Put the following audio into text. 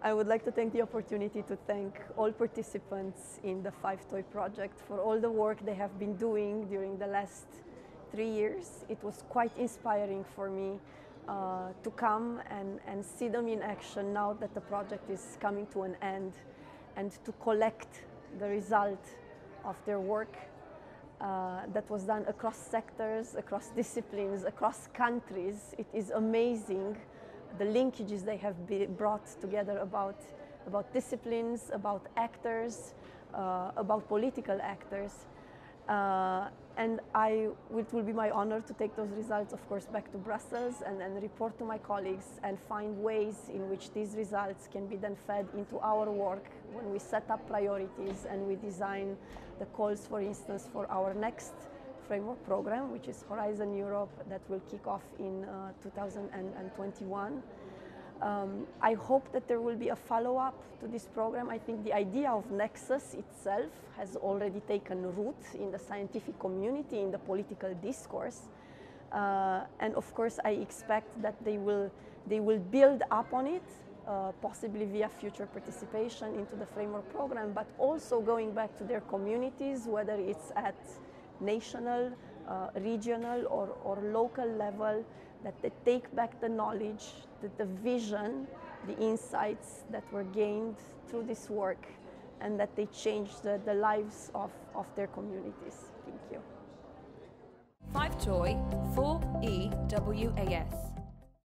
I would like to take the opportunity to thank all participants in the 5TOI project for all the work they have been doing during the last three years. It was quite inspiring for me uh, to come and, and see them in action now that the project is coming to an end and to collect the result of their work uh, that was done across sectors, across disciplines, across countries. It is amazing the linkages they have brought together about, about disciplines, about actors, uh, about political actors. Uh, and I, it will be my honor to take those results, of course, back to Brussels and then report to my colleagues and find ways in which these results can be then fed into our work when we set up priorities and we design the calls, for instance, for our next framework program, which is Horizon Europe, that will kick off in uh, 2021. Um, I hope that there will be a follow-up to this program. I think the idea of Nexus itself has already taken root in the scientific community, in the political discourse. Uh, and of course, I expect that they will, they will build up on it, uh, possibly via future participation into the framework program, but also going back to their communities, whether it's at national, uh, regional, or, or local level, that they take back the knowledge, the, the vision, the insights that were gained through this work, and that they change the, the lives of, of their communities. Thank you. 5TOI 4EWAS.